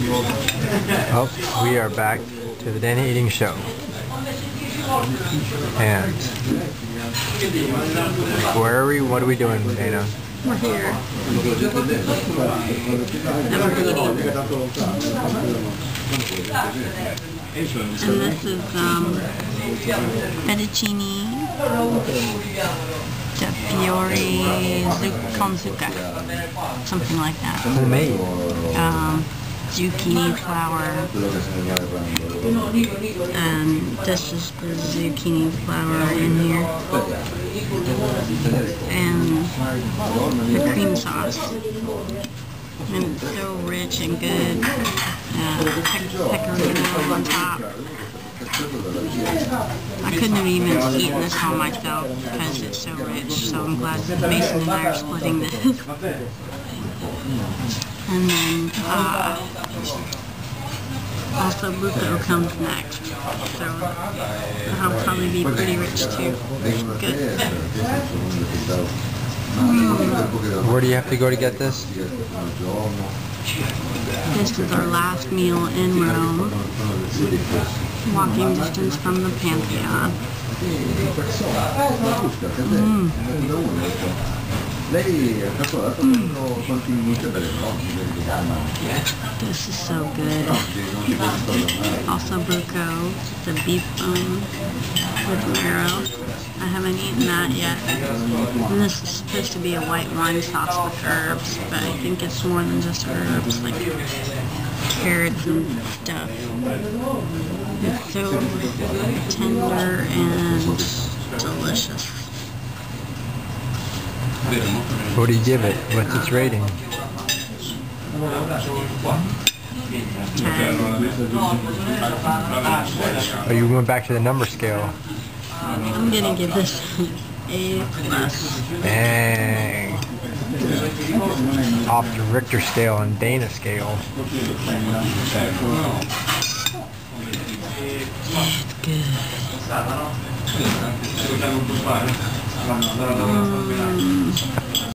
Oh, we are back to the Danny Eating Show. And where are we? What are we doing, Dana? We're here. And we're eating. And this is um, fettuccine de fiori zucca, something like that. Homemade. Um, zucchini flower, and this is the zucchini flower in here, and the cream sauce. And it's so rich and good. Uh, pe- pecorino on top. I couldn't have even eaten this all myself because it's so rich, so I'm glad Mason and I are splitting this. And then, uh, osso buco comes next, so that'll probably be pretty rich too. Good. Where do you have to go to get this? This is our last meal in Rome, walking distance from the Pantheon. Mm. Mm. This is so good. Osso buco, the beef bone with marrow. I haven't eaten that yet. And this is supposed to be a white wine sauce with herbs, but I think it's more than just herbs, like carrots and stuff. It's so tender and delicious. What do you give it? What's its rating? Oh, you going back to the number scale. I'm gonna give this A plus. Dang. Off the Richter scale and Dana scale. It's good. Mm.